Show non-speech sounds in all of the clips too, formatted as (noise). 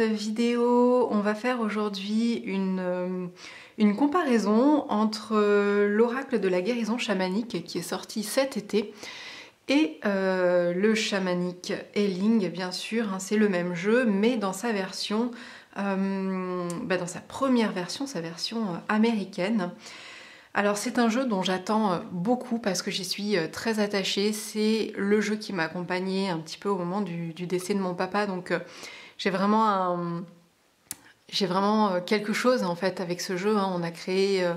vidéo. On va faire aujourd'hui une, euh, comparaison entre euh, l'oracle de la guérison chamanique qui est sorti cet été et euh, le chamanique Elling, bien sûr. Hein, c'est le même jeu, mais dans sa version, bah, dans sa première version, sa version américaine. Alors c'est un jeu dont j'attends beaucoup parce que j'y suis très attachée. C'est le jeu qui m'a accompagnée un petit peu au moment du, du, décès de mon papa. Donc j'ai vraiment un, j'ai vraiment euh, quelque chose en fait avec ce jeu. Hein. On a créé euh,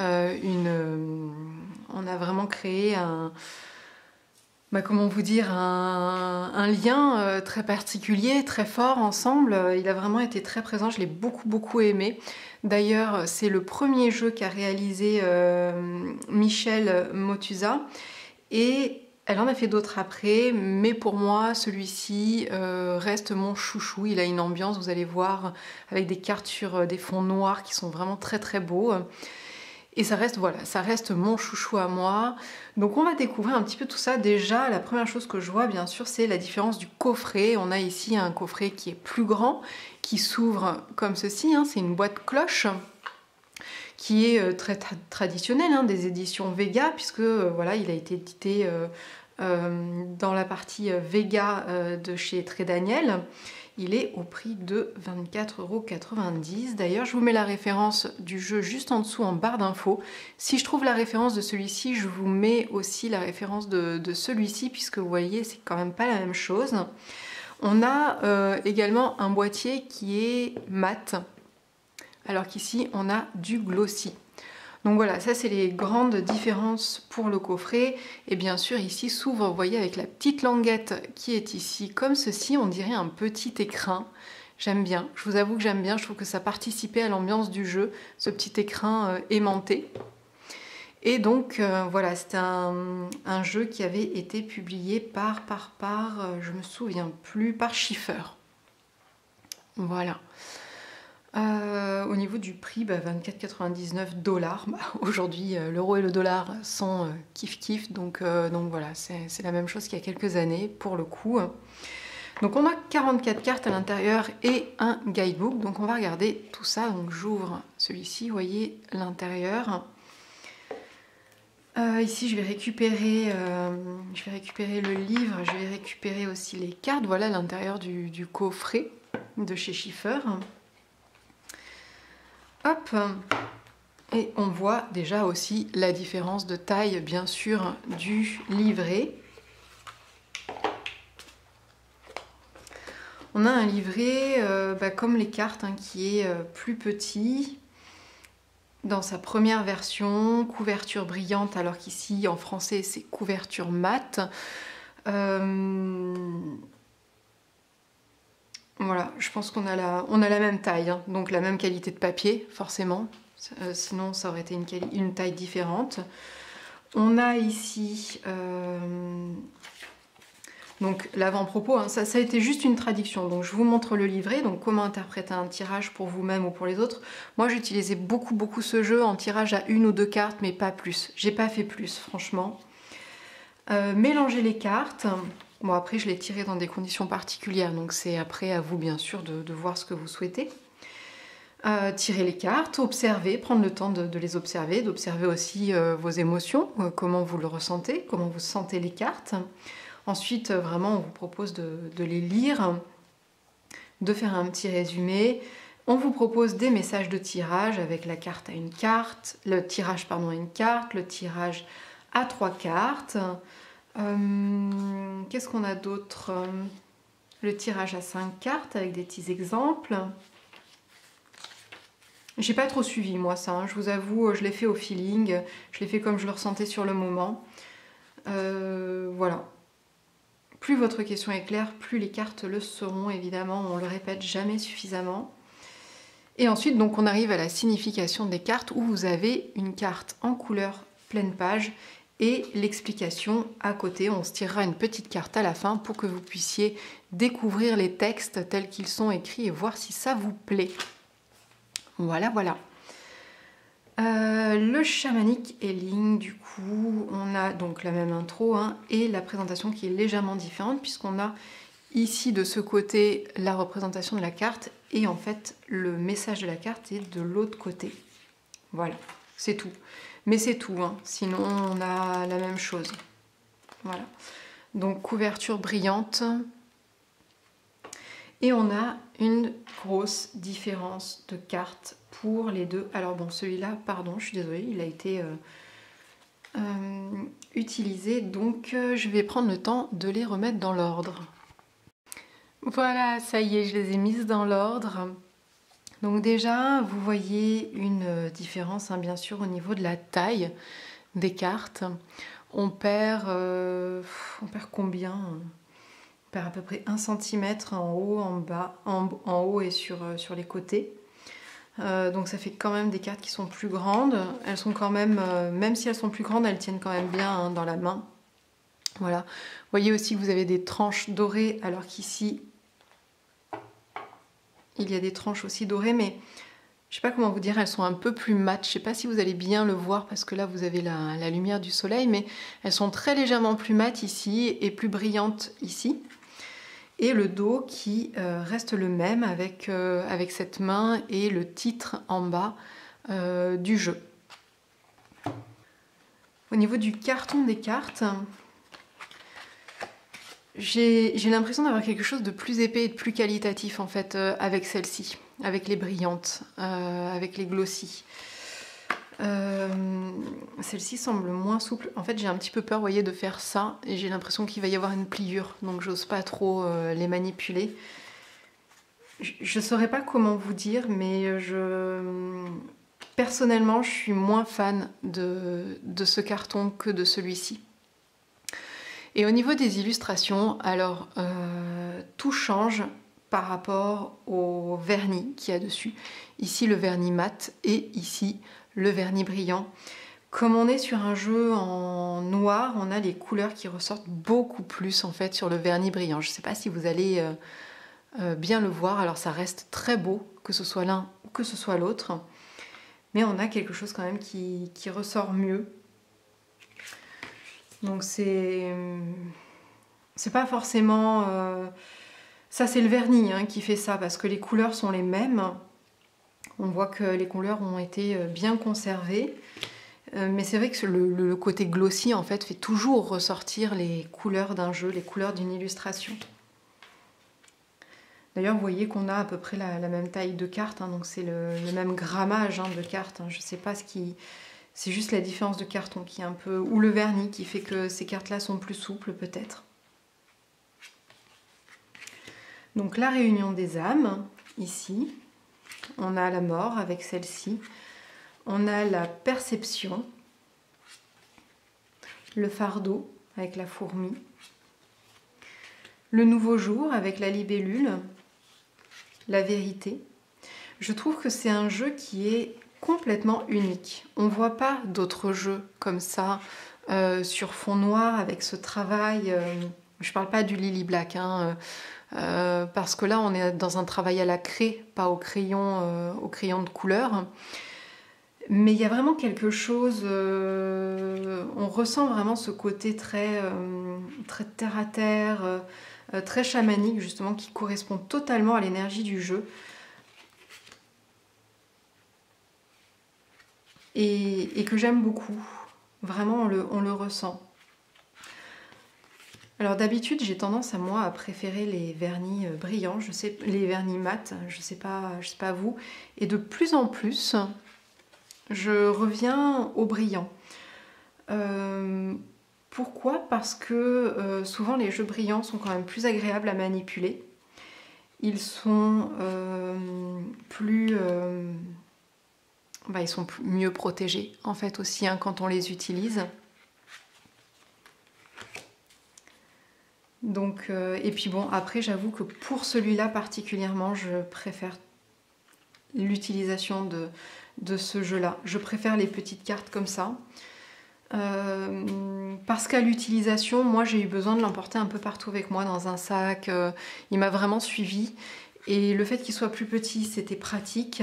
euh, une, on a vraiment créé un, bah, comment vous dire, un, lien très particulier, très fort ensemble. Il a vraiment été très présent. Je l'ai beaucoup beaucoup aimé. D'ailleurs, c'est le premier jeu qu'a réalisé Michel Motusa et elle en a fait d'autres après, mais pour moi, celui-ci euh, reste mon chouchou. Il a une ambiance, vous allez voir, avec des cartes sur euh, des fonds noirs qui sont vraiment très très beaux. Et ça reste, voilà, ça reste mon chouchou à moi. Donc on va découvrir un petit peu tout ça. Déjà, la première chose que je vois, bien sûr, c'est la différence du coffret. On a ici un coffret qui est plus grand, qui s'ouvre comme ceci. Hein. C'est une boîte cloche qui est euh, très traditionnel hein, des éditions Vega, puisque euh, voilà, il a été édité euh, dans la partie Vega de chez Très Daniel. Il est au prix de 24,90€. D'ailleurs, je vous mets la référence du jeu juste en dessous en barre d'infos. Si je trouve la référence de celui-ci, je vous mets aussi la référence de, celui-ci, puisque vous voyez, c'est quand même pas la même chose. On a également un boîtier qui est mat, alors qu'ici on a du glossy. Donc voilà, ça c'est les grandes différences pour le coffret. Et bien sûr ici s'ouvre, vous voyez, avec la petite languette qui est ici, comme ceci, on dirait un petit écrin. J'aime bien, je vous avoue que j'aime bien, je trouve que ça participait à l'ambiance du jeu, ce petit écrin euh, aimanté. Et donc euh, voilà, c'était un, jeu qui avait été publié par, par, par, euh, je me souviens plus, par Schiffer. Voilà. Au niveau du prix, 24,99 bah, dollars. Bah, aujourd'hui, euh, l'euro et le dollar sont euh, kiff kiff, donc, donc voilà, c'est la même chose qu'il y a quelques années pour le coup. Donc on a 44 cartes à l'intérieur et un guidebook. Donc on va regarder tout ça. Donc j'ouvre celui-ci, vous voyez l'intérieur. ici, je vais récupérer, je vais récupérer le livre. Je vais récupérer aussi les cartes. Voilà l'intérieur du, coffret de chez Schiffer. Hop Et on voit déjà aussi la différence de taille, bien sûr, du livret. On a un livret euh, bah, comme les cartes hein, qui est euh, plus petit. Dans sa première version, couverture brillante, alors qu'ici en français c'est couverture mate. Euh, voilà, je pense qu'on a, la, même taille, hein. donc la même qualité de papier, forcément. Euh, sinon, ça aurait été une, taille différente. On a ici euh, donc l'avant-propos. Hein. ça, ça, a été juste une traduction. Donc, je vous montre le livret. Donc, comment interpréter un tirage pour vous-même ou pour les autres. Moi, j'utilisais beaucoup, beaucoup ce jeu en tirage à une ou deux cartes, mais pas plus. J'ai pas fait plus, franchement. Euh, mélanger les cartes. Bon, après, je l'ai tiré dans des conditions particulières, donc c'est après à vous, bien sûr, de, voir ce que vous souhaitez. Euh, tirer les cartes, observer, prendre le temps de, les observer, d'observer aussi euh, vos émotions, euh, comment vous le ressentez, comment vous sentez les cartes. Ensuite, vraiment, on vous propose de, les lire, de faire un petit résumé. On vous propose des messages de tirage avec la carte à une carte, le tirage pardon à une carte, le tirage à trois cartes. Euh, qu'est-ce qu'on a d'autre? Le tirage à 5 cartes avec des petits exemples. J'ai pas trop suivi moi ça, hein. je vous avoue, je l'ai fait au feeling, je l'ai fait comme je le ressentais sur le moment. Euh, voilà. Plus votre question est claire, plus les cartes le seront, évidemment, on le répète jamais suffisamment. Et ensuite, donc, on arrive à la signification des cartes où vous avez une carte en couleur pleine page et l'explication à côté. On se tirera une petite carte à la fin pour que vous puissiez découvrir les textes tels qu'ils sont écrits et voir si ça vous plaît. Voilà, voilà. Euh, le chamanique Elling, du coup, on a donc la même intro hein, et la présentation qui est légèrement différente puisqu'on a ici de ce côté la représentation de la carte et en fait le message de la carte est de l'autre côté. Voilà, c'est tout. Mais c'est tout, hein. sinon on a la même chose. Voilà. Donc couverture brillante. Et on a une grosse différence de cartes pour les deux. Alors bon, celui-là, pardon, je suis désolée, il a été euh, euh, utilisé. Donc euh, je vais prendre le temps de les remettre dans l'ordre. Voilà, ça y est, je les ai mises dans l'ordre. Donc déjà, vous voyez une différence, hein, bien sûr, au niveau de la taille des cartes. On perd, euh, combien? On perd à peu près 1 cm en haut, en bas, en, haut et sur, euh, les côtés. Euh, donc ça fait quand même des cartes qui sont plus grandes. Elles sont quand même, même si elles sont plus grandes, elles tiennent quand même bien hein, dans la main. Voilà. Vous voyez aussi que vous avez des tranches dorées, alors qu'ici, il y a des tranches aussi dorées, mais je sais pas comment vous dire, elles sont un peu plus mat. Je sais pas si vous allez bien le voir parce que là vous avez la, lumière du soleil, mais elles sont très légèrement plus mat ici et plus brillantes ici. Et le dos qui euh, reste le même avec, euh, avec cette main et le titre en bas euh, du jeu. Au niveau du carton des cartes, j'ai l'impression d'avoir quelque chose de plus épais et de plus qualitatif en fait euh, avec celle-ci, avec les brillantes, euh, avec les glossy. Euh, celle-ci semble moins souple. En fait, j'ai un petit peu peur, de faire ça et j'ai l'impression qu'il va y avoir une pliure, donc j'ose pas trop les manipuler. Je ne saurais pas comment vous dire, mais je personnellement, je suis moins fan de ce carton que de celui-ci. Et au niveau des illustrations, alors euh, tout change par rapport au vernis qu'il y a dessus. Ici le vernis mat et ici le vernis brillant. Comme on est sur un jeu en noir, on a les couleurs qui ressortent beaucoup plus en fait sur le vernis brillant. Je ne sais pas si vous allez euh, euh, bien le voir, alors ça reste très beau, que ce soit l'un ou que ce soit l'autre. Mais on a quelque chose quand même qui ressort mieux donc c'est c'est pas forcément euh, ça c'est le vernis hein, qui fait ça parce que les couleurs sont les mêmes. On voit que les couleurs ont été euh, bien conservées. Euh, mais c'est vrai que le, côté glossy en fait fait toujours ressortir les couleurs d'un jeu, les couleurs d'une illustration. D'ailleurs, vous voyez qu'on a à peu près la, même taille de carte, hein, donc c'est le, même grammage hein, de carte. Je ne sais pas ce qui, c'est juste la différence de carton qui est un peu... ou le vernis qui fait que ces cartes-là sont plus souples peut-être. Donc la réunion des âmes, ici. On a la mort avec celle-ci. On a la perception. Le fardeau avec la fourmi. Le nouveau jour avec la libellule. La vérité. Je trouve que c'est un jeu qui est complètement unique. On ne voit pas d'autres jeux comme ça euh, sur fond noir avec ce travail. Euh, je ne parle pas du Lily Black, hein, euh, parce que là on est dans un travail à la craie, pas au crayon, au crayon de couleur. Mais il y a vraiment quelque chose, on ressent vraiment ce côté très, très terre à terre, très chamanique justement, qui correspond totalement à l'énergie du jeu. Et, que j'aime beaucoup. Vraiment, on le, ressent. Alors d'habitude, j'ai tendance à moi à préférer les vernis euh, brillants, je sais, les vernis mat, je sais pas, je sais pas vous. Et de plus en plus, je reviens au brillant. Euh, pourquoi? Parce que euh, souvent les jeux brillants sont quand même plus agréables à manipuler. Ils sont plus bah, ils sont mieux protégés en fait aussi hein, quand on les utilise. Donc, euh, et puis bon, après j'avoue que pour celui-là particulièrement, je préfère l'utilisation de, ce jeu-là. Je préfère les petites cartes comme ça. Euh, parce qu'à l'utilisation, moi j'ai eu besoin de l'emporter un peu partout avec moi dans un sac. Euh, il m'a vraiment suivi. Et le fait qu'il soit plus petit, c'était pratique.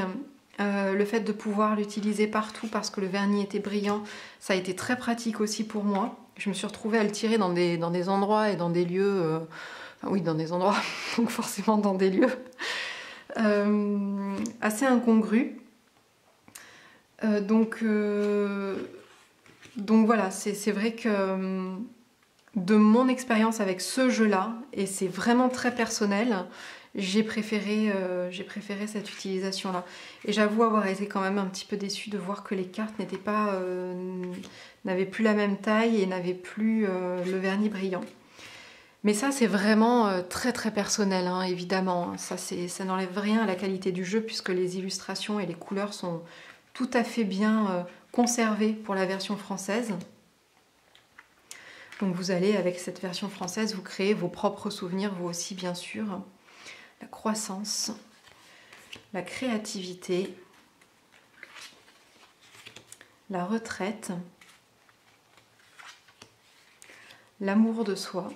Euh, le fait de pouvoir l'utiliser partout parce que le vernis était brillant, ça a été très pratique aussi pour moi. Je me suis retrouvée à le tirer dans des, endroits et dans des lieux euh, oui, dans des endroits, (laughs) donc forcément dans des lieux euh, assez incongrus. Donc, donc voilà, c'est vrai que de mon expérience avec ce jeu-là, et c'est vraiment très personnel, j'ai préféré, j'ai préféré cette utilisation-là. Et j'avoue avoir été quand même un petit peu déçue de voir que les cartes n'étaient pas, n'avaient plus la même taille et n'avaient plus le vernis brillant. Mais ça, c'est vraiment euh, très très personnel, hein, évidemment. Ça, ça n'enlève rien à la qualité du jeu puisque les illustrations et les couleurs sont tout à fait bien euh, conservées pour la version française. Donc vous allez, avec cette version française, vous créer vos propres souvenirs, vous aussi, bien sûr. La croissance, la créativité, la retraite, l'amour de soi.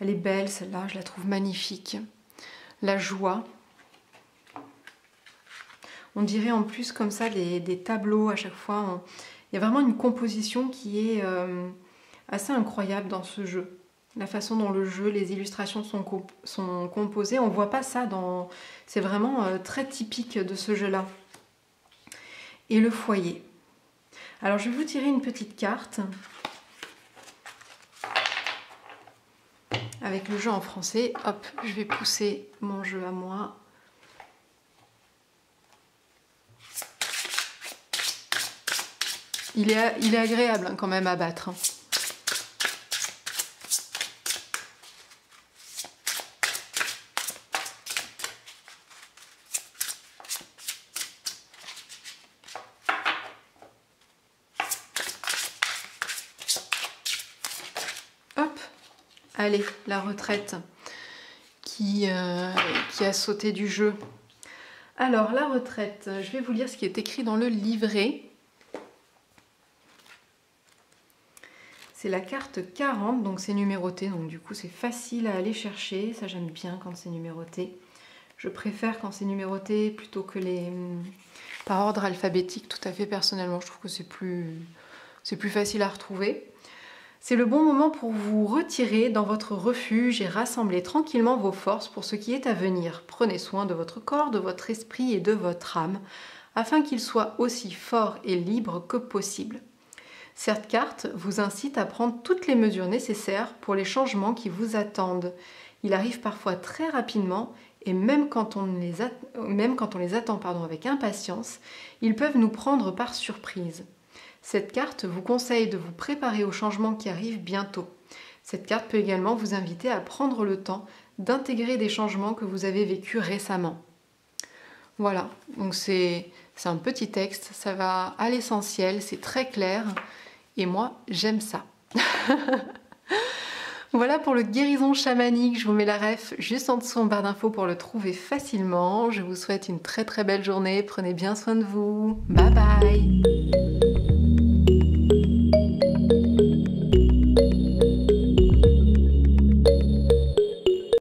Elle est belle celle-là, je la trouve magnifique. La joie. On dirait en plus comme ça des, tableaux à chaque fois. Il y a vraiment une composition qui est euh, assez incroyable dans ce jeu. La façon dont le jeu, les illustrations sont, composées, on voit pas ça dans... C'est vraiment euh, très typique de ce jeu-là. Et le foyer. Alors je vais vous tirer une petite carte avec le jeu en français. Hop, je vais pousser mon jeu à moi. Il est, il est agréable hein, quand même à battre. Hein. Allez, la retraite qui, euh, qui a sauté du jeu. Alors, la retraite, je vais vous lire ce qui est écrit dans le livret. C'est la carte 40, donc c'est numéroté, donc du coup c'est facile à aller chercher. Ça j'aime bien quand c'est numéroté. Je préfère quand c'est numéroté plutôt que les par ordre alphabétique. Tout à fait personnellement, je trouve que c'est plus facile à retrouver. C'est le bon moment pour vous retirer dans votre refuge et rassembler tranquillement vos forces pour ce qui est à venir. Prenez soin de votre corps, de votre esprit et de votre âme, afin qu'il soit aussi fort et libre que possible. Cette carte vous incite à prendre toutes les mesures nécessaires pour les changements qui vous attendent. Il arrive parfois très rapidement et même quand on les, attend avec impatience, ils peuvent nous prendre par surprise. Cette carte vous conseille de vous préparer aux changements qui arrivent bientôt. Cette carte peut également vous inviter à prendre le temps d'intégrer des changements que vous avez vécus récemment. Voilà, donc c'est un petit texte, ça va à l'essentiel, c'est très clair, et moi j'aime ça. (laughs) voilà pour le guérison chamanique, je vous mets la ref juste en dessous en barre d'infos pour le trouver facilement. Je vous souhaite une très très belle journée, prenez bien soin de vous, bye bye